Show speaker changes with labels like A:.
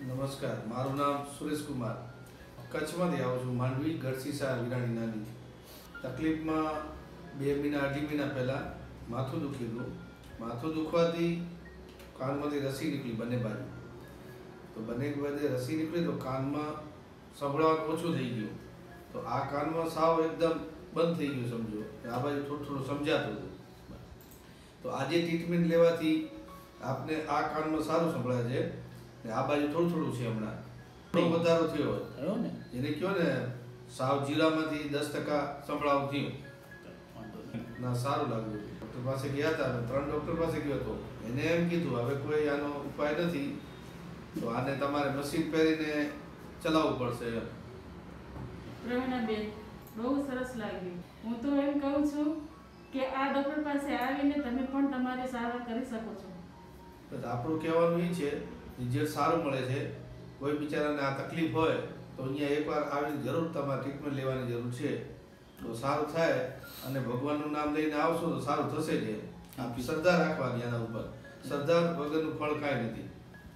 A: નમસ્કાર, મારું નામ સુરેશ કુમાર. કચ્છમાંથી આવું છું, માંડવી ગઢસીસા વિરાણી નાની. તકલીફમાં બે મહિના, અઢી મહિના પહેલાં માથું દુખેલું માથું દુખવાથી કાનમાંથી રસી નીકળી બંને બાજુ. તો બંને બાજુ રસી નીકળી તો કાનમાં સંભળાવાનું ઓછું થઈ ગયું. તો આ કાનમાં સાવ એકદમ બંધ થઈ ગયું, સમજો. આ બાજુ થોડું થોડું સમજાતું હતું. તો આજે ટ્રીટમેન્ટ લેવાથી આપને આ કાનમાં સારું સંભળાય છે. આ બાજુ થોડું થોડું છે હમણાં. થોડો વધારો થયો હોય.
B: થયો ને?
A: એને કયો ને સાવ જીરામાંથી દસ ટકા સંભળાવું થયું. ના સારું લાગ્યું ડૉક્ટર પાસે ગયા હતા ત્રણ ડૉક્ટર પાસે ગયો હતો. એને એમ કીધું હવે કોઈ આનો ઉપાય નથી તો આને તમારે મશીન પહેરીને ચલાવવું પડશે એમ.
C: પ્રવીણાબેન બહુ સરસ લાગ્યું. હું તો એમ કહું છું કે આ ડૉક્ટર પાસે આવીને તમે પણ તમારી સારવાર કરી શકો છો.
A: આપણું કહેવાનું એ છે રિઝલ્ટ સારું મળે છે. કોઈ બિચારાને આ તકલીફ હોય તો અહીંયા એકવાર આવીને જરૂર તમારે ટ્રીટમેન્ટ લેવાની જરૂર છે. તો સારું થાય અને ભગવાનનું નામ લઈને આવશો તો સારું થશે જ આપી શ્રદ્ધા રાખવાની આના ઉપર. શ્રદ્ધા વગરનું ફળ કાંઈ નથી.